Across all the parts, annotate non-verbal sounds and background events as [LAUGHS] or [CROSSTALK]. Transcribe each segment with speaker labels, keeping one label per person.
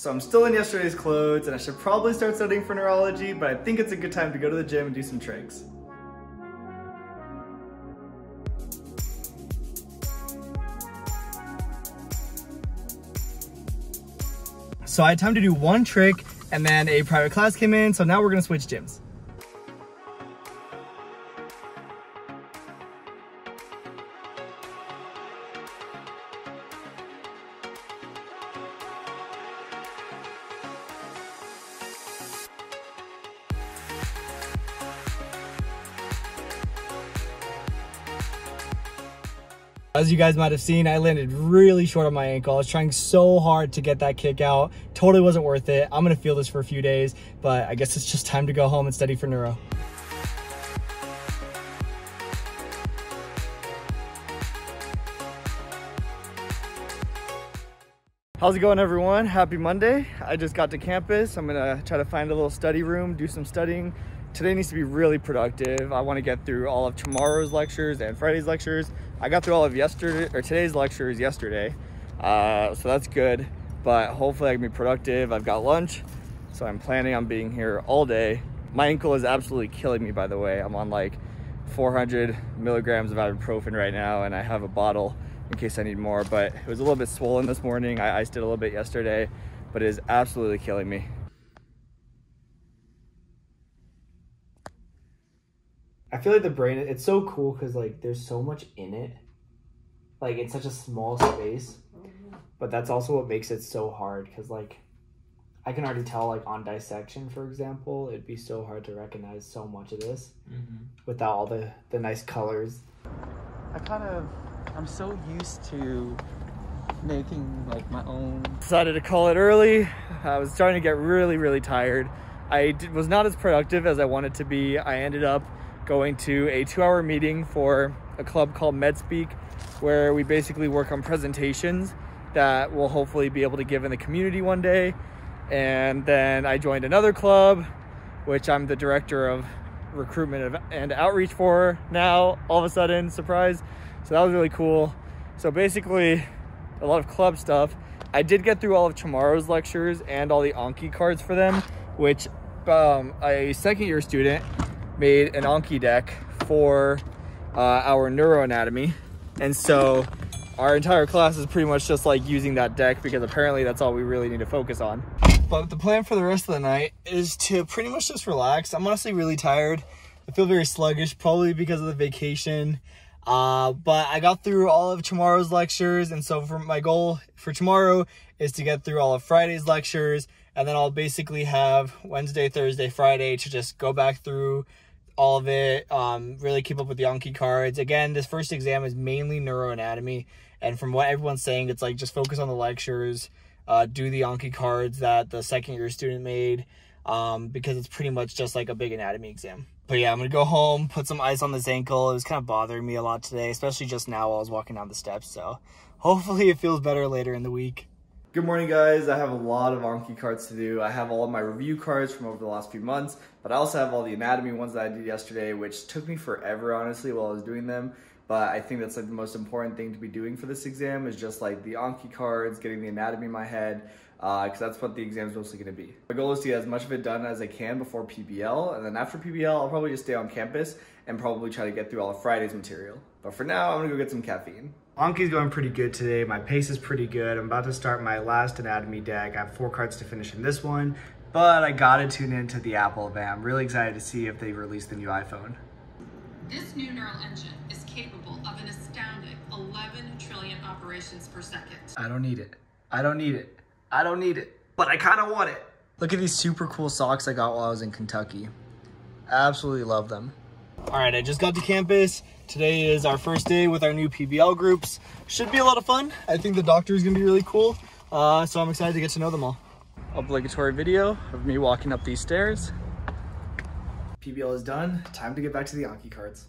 Speaker 1: So I'm still in yesterday's clothes and I should probably start studying for neurology, but I think it's a good time to go to the gym and do some tricks. So I had time to do one trick and then a private class came in, so now we're gonna switch gyms. As you guys might have seen, I landed really short on my ankle. I was trying so hard to get that kick out. Totally wasn't worth it. I'm gonna feel this for a few days, but I guess it's just time to go home and study for neuro. How's it going everyone? Happy Monday. I just got to campus. I'm gonna try to find a little study room, do some studying. Today needs to be really productive. I wanna get through all of tomorrow's lectures and Friday's lectures. I got through all of yesterday, or today's lectures yesterday. Uh, so that's good, but hopefully I can be productive. I've got lunch, so I'm planning on being here all day. My ankle is absolutely killing me, by the way. I'm on like 400 milligrams of ibuprofen right now, and I have a bottle in case I need more, but it was a little bit swollen this morning. I iced it a little bit yesterday, but it is absolutely killing me.
Speaker 2: I feel like the brain it's so cool because like there's so much in it. Like in such a small space. But that's also what makes it so hard because like I can already tell like on dissection, for example, it'd be so hard to recognize so much of this
Speaker 3: Mm-hmm.
Speaker 2: without all the the nice colors.
Speaker 3: I kind of, I'm so used to making like my own.
Speaker 1: Decided to call it early. I was starting to get really, really tired. I did, was not as productive as I wanted to be. I ended up going to a two hour meeting for a club called MedSpeak, where we basically work on presentations that we'll hopefully be able to give in the community one day. And then I joined another club, which I'm the director of recruitment and outreach for now, all of a sudden, surprise. So that was really cool. So basically, a lot of club stuff. I did get through all of tomorrow's lectures and all the Anki cards for them, which um, a second year student made an Anki deck for uh, our neuroanatomy. And so our entire class is pretty much just like using that deck because apparently that's all we really need to focus on. But the plan for the rest of the night is to pretty much just relax. I'm honestly really tired. I feel very sluggish, probably because of the vacation. Uh, but I got through all of tomorrow's lectures, and so for my goal for tomorrow is to get through all of Friday's lectures, and then I'll basically have Wednesday, Thursday, Friday to just go back through all of it. Um, really keep up with the Anki cards. Again, this first exam is mainly neuroanatomy, and from what everyone's saying, it's like just focus on the lectures, uh, do the Anki cards that the second year student made, um, because it's pretty much just like a big anatomy exam. But yeah, I'm gonna go home, put some ice on this ankle. It was kind of bothering me a lot today, especially just now while I was walking down the steps. So hopefully it feels better later in the week. Good morning, guys. I have a lot of Anki cards to do. I have all of my review cards from over the last few months, but I also have all the anatomy ones that I did yesterday, which took me forever, honestly, while I was doing them. But I think that's like the most important thing to be doing for this exam is just like the Anki cards, getting the anatomy in my head, uh, because that's what the exam is mostly going to be. My goal is to get as much of it done as I can before PBL, and then after PBL, I'll probably just stay on campus and probably try to get through all of Friday's material. But for now, I'm gonna go get some caffeine. Anki's going pretty good today. My pace is pretty good. I'm about to start my last anatomy deck. I have four cards to finish in this one, but I gotta tune into the Apple event. I'm really excited to see if they release the new iPhone.
Speaker 4: This new neural engine is capable of an astounding 11 trillion operations per second.
Speaker 1: I don't need it. I don't need it. I don't need it, but I kind of want it. Look at these super cool socks I got while I was in Kentucky. Absolutely love them. All right, I just got to campus. Today is our first day with our new PBL groups. Should be a lot of fun. I think the doctor is gonna be really cool. Uh, so I'm excited to get to know them all. Obligatory video of me walking up these stairs. PBL is done. Time to get back to the Anki cards.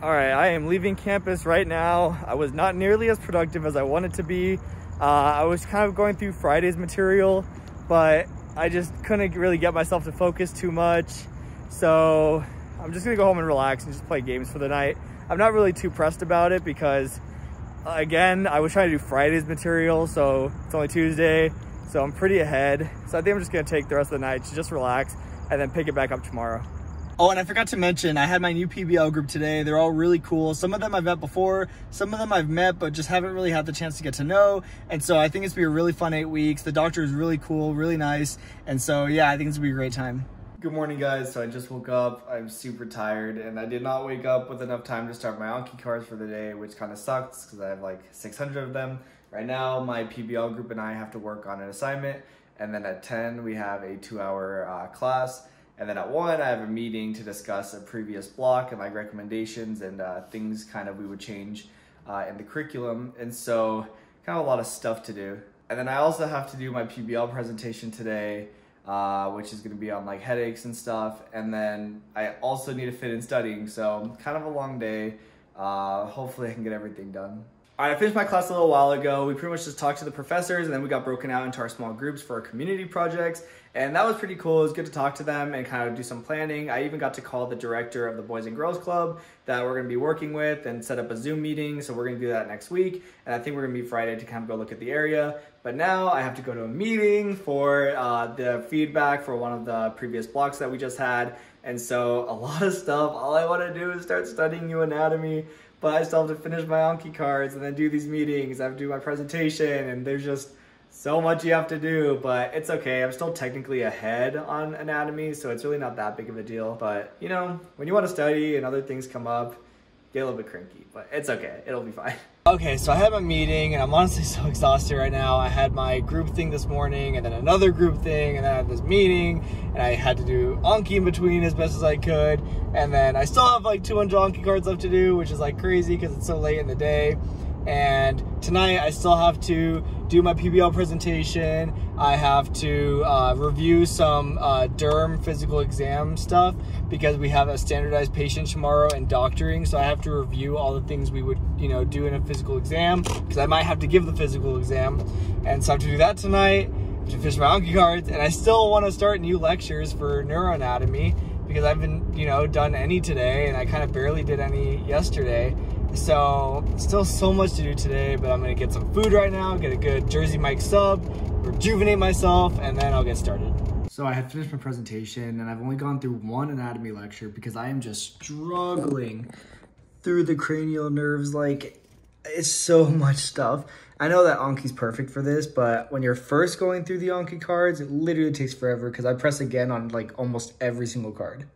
Speaker 1: All right, I am leaving campus right now. I was not nearly as productive as I wanted to be. Uh, I was kind of going through Friday's material, but I just couldn't really get myself to focus too much. So I'm just gonna go home and relax and just play games for the night. I'm not really too pressed about it because, again, I was trying to do Friday's material, so it's only Tuesday. So I'm pretty ahead. So I think I'm just gonna take the rest of the night to just relax and then pick it back up tomorrow. Oh, and I forgot to mention, I had my new PBL group today. They're all really cool. Some of them I've met before, some of them I've met, but just haven't really had the chance to get to know. And so I think it's gonna be a really fun eight weeks. The doctor is really cool, really nice. And so, yeah, I think it's gonna be a great time. Good morning, guys. So I just woke up. I'm super tired, and I did not wake up with enough time to start my Anki cards for the day, which kind of sucks because I have like 600 of them. Right now, my PBL group and I have to work on an assignment, and then at 10, we have a two hour uh, class. And then at one, I have a meeting to discuss a previous block and like recommendations and uh, things kind of we would change uh, in the curriculum. And so, kind of a lot of stuff to do. And then I also have to do my PBL presentation today, uh, which is going to be on like headaches and stuff. And then I also need to fit in studying. So, kind of a long day. Uh, hopefully, I can get everything done. I finished my class a little while ago. We pretty much just talked to the professors and then we got broken out into our small groups for our community projects. And that was pretty cool. It was good to talk to them and kind of do some planning. I even got to call the director of the Boys and Girls Club that we're going to be working with and set up a Zoom meeting. So we're going to do that next week. And I think we're going to be Friday to kind of go look at the area. But now I have to go to a meeting for uh, the feedback for one of the previous blocks that we just had. And so a lot of stuff. All I want to do is start studying neuroanatomy but I still have to finish my Anki cards and then do these meetings. I have to do my presentation, and there's just so much you have to do, but it's okay. I'm still technically ahead on anatomy, so it's really not that big of a deal. But you know, when you want to study and other things come up, get a little bit cranky, but it's okay. It'll be fine. [LAUGHS] Okay, so I had my meeting and I'm honestly [LAUGHS] so exhausted right now. I had my group thing this morning and then another group thing and then I had this meeting and I had to do Anki in between as best as I could. And then I still have like 200 Anki cards left to do, which is like crazy because it's so late in the day. And tonight I still have to do my PBL presentation. I have to uh, review some uh, derm physical exam stuff because we have a standardized patient tomorrow and doctoring. So I have to review all the things we would, you know, do in a physical exam because I might have to give the physical exam. And so I have to do that tonight to finish my Anki cards. And I still want to start new lectures for neuroanatomy because I've been, you know, done any today and I kind of barely did any yesterday. So, still so much to do today, but I'm gonna get some food right now, get a good Jersey Mike sub, rejuvenate myself, and then I'll get started. So I had finished my presentation and I've only gone through one anatomy lecture because I am just struggling through the cranial nerves. Like, it's so [LAUGHS] much stuff. I know that Anki's perfect for this, but when you're first going through the Anki cards, it literally takes forever because I press again on like almost every single card.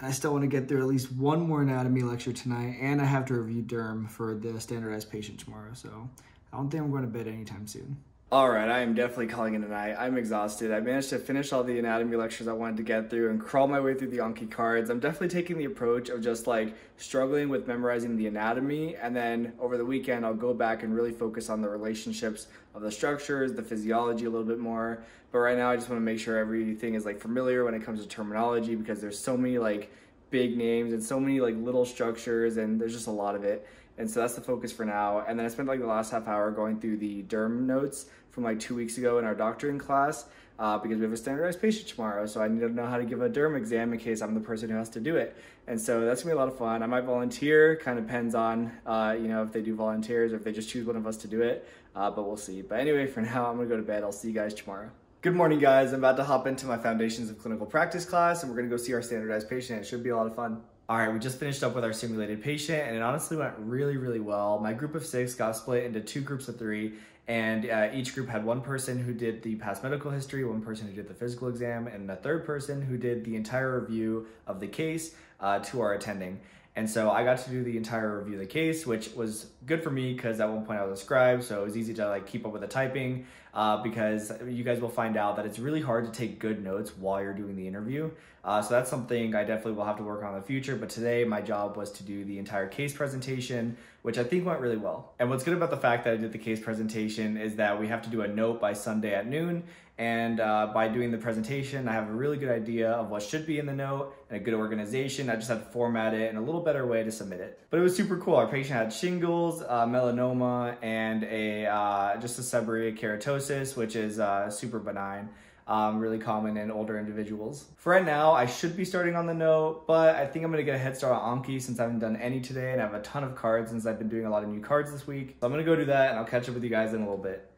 Speaker 1: I still want to get through at least one more anatomy lecture tonight, and I have to review derm for the standardized patient tomorrow, so I don't think I'm going to bed anytime soon. All right, I am definitely calling it a night. I'm exhausted. I managed to finish all the anatomy lectures I wanted to get through and crawl my way through the Anki cards. I'm definitely taking the approach of just like struggling with memorizing the anatomy, and then over the weekend, I'll go back and really focus on the relationships of the structures, the physiology a little bit more. But right now, I just want to make sure everything is like familiar when it comes to terminology because there's so many like big names and so many like little structures, and there's just a lot of it. And so that's the focus for now. And then I spent like the last half hour going through the derm notes from like two weeks ago in our doctoring class uh, because we have a standardized patient tomorrow. So I need to know how to give a derm exam in case I'm the person who has to do it. And so that's gonna be a lot of fun. I might volunteer, kind of depends on, uh, you know, if they do volunteers or if they just choose one of us to do it, uh, but we'll see. But anyway, for now, I'm gonna go to bed. I'll see you guys tomorrow. Good morning, guys. I'm about to hop into my Foundations of Clinical Practice class, and we're gonna go see our standardized patient. It should be a lot of fun. All right, we just finished up with our simulated patient, and it honestly went really, really well. My group of six got split into two groups of three, and uh, each group had one person who did the past medical history, one person who did the physical exam, and a third person who did the entire review of the case uh, to our attending. And so I got to do the entire review of the case, which was good for me because at one point I was a scribe, so it was easy to like keep up with the typing. Uh, because you guys will find out that it's really hard to take good notes while you're doing the interview. Uh, so that's something I definitely will have to work on in the future. But today my job was to do the entire case presentation, which I think went really well. And what's good about the fact that I did the case presentation is that we have to do a note by Sunday at noon. And uh, by doing the presentation, I have a really good idea of what should be in the note and a good organization. I just have to format it in a little better way to submit it. But it was super cool. Our patient had shingles, uh, melanoma, and a uh, just a seborrheic keratosis, which is uh, super benign. Um, really common in older individuals. For right now, I should be starting on the note, but I think I'm gonna get a head start on Anki since I haven't done any today and I have a ton of cards since I've been doing a lot of new cards this week. So I'm gonna go do that and I'll catch up with you guys in a little bit.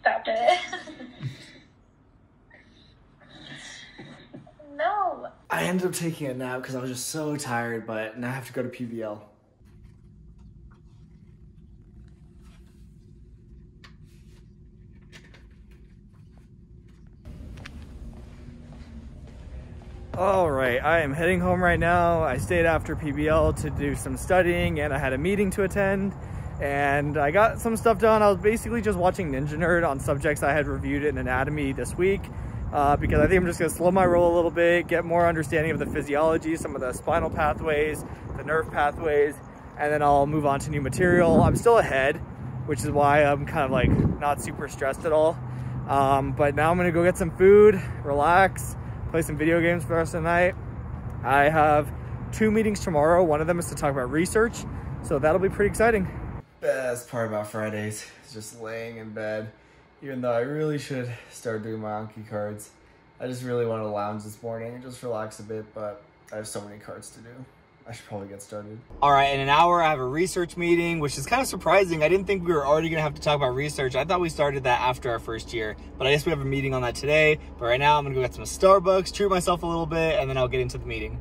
Speaker 5: Stop it. [LAUGHS] no.
Speaker 1: I ended up taking a nap because I was just so tired, but now I have to go to PBL. All right, I am heading home right now. I stayed after PBL to do some studying and I had a meeting to attend and I got some stuff done. I was basically just watching Ninja Nerd on subjects I had reviewed in anatomy this week uh, because I think I'm just gonna slow my roll a little bit, get more understanding of the physiology, some of the spinal pathways, the nerve pathways, and then I'll move on to new material. I'm still ahead, which is why I'm kind of like not super stressed at all. Um, but now I'm gonna go get some food, relax, play some video games for the rest of the night. I have two meetings tomorrow. One of them is to talk about research, so that'll be pretty exciting. Best part about Fridays is just laying in bed, even though I really should start doing my Anki cards. I just really want to lounge this morning and just relax a bit, but I have so many cards to do. I should probably get started.
Speaker 5: All right, in an hour, I have a research meeting, which is kind of surprising. I didn't think we were already to have to talk about research. I thought we started that after our first year, but I guess we have a meeting on that today. But right now, I'm to go get some Starbucks, treat myself a little bit, and then I'll get into the meeting.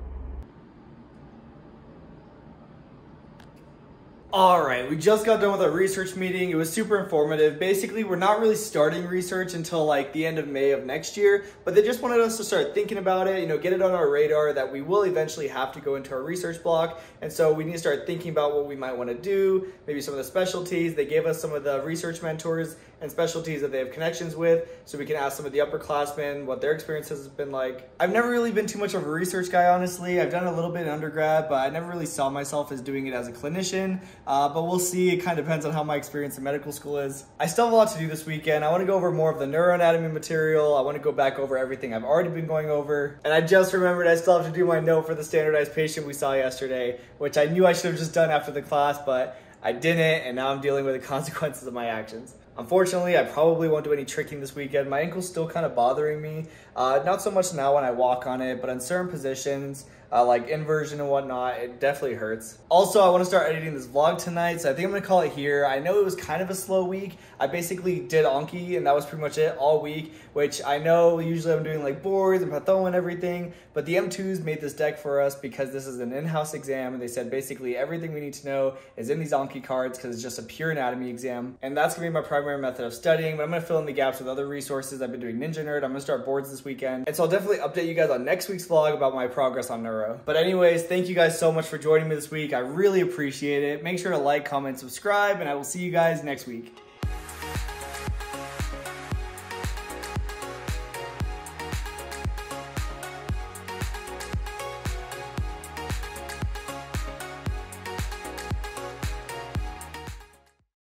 Speaker 1: All right, we just got done with our research meeting. It was super informative. Basically, we're not really starting research until like the end of May of next year, but they just wanted us to start thinking about it, you know, get it on our radar that we will eventually have to go into our research block. And so we need to start thinking about what we might want to do, maybe some of the specialties. They gave us some of the research mentors and specialties that they have connections with, so we can ask some of the upperclassmen what their experience has been like. I've never really been too much of a research guy, honestly. I've done a little bit in undergrad, but I never really saw myself as doing it as a clinician. Uh, but we'll see. It kind of depends on how my experience in medical school is. I still have a lot to do this weekend. I want to go over more of the neuroanatomy material. I want to go back over everything I've already been going over. And I just remembered I still have to do my note for the standardized patient we saw yesterday, which I knew I should have just done after the class, but I didn't, and now I'm dealing with the [LAUGHS] consequences of my actions. Unfortunately, I probably won't do any tricking this weekend. My ankle's still kind of bothering me. Uh, not so much now when I walk on it, but in certain positions, uh, like inversion and whatnot, it definitely hurts. Also, I want to start editing this vlog tonight, so I think I'm going to call it here. I know it was kind of a slow week. I basically did Anki, and that was pretty much it all week, which I know usually I'm doing like boards and patho and everything, but the M2s made this deck for us because this is an in-house exam, and they said basically everything we need to know is in these Anki cards because it's just a pure anatomy exam, and that's going to be my primary method of studying, but I'm going to fill in the gaps with other resources. I've been doing Ninja Nerd. I'm going to start boards this weekend, and so I'll definitely update you guys on next week's vlog about my progress on neuro. But anyways, thank you guys so much for joining me this week. I really appreciate it. Make sure to like, comment, subscribe, and I will see you guys next week.